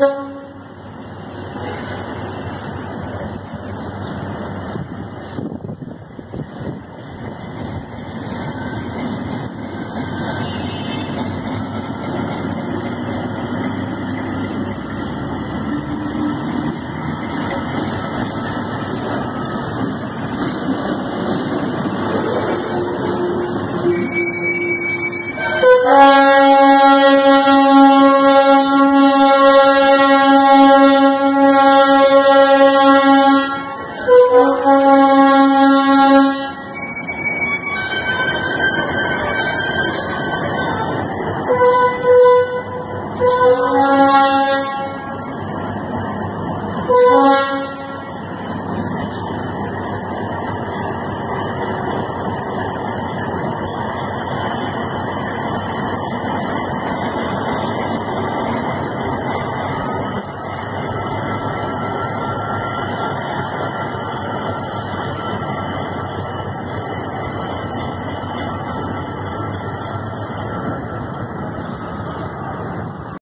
Welcome